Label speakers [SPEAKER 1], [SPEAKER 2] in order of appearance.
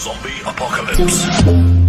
[SPEAKER 1] Zombie Apocalypse.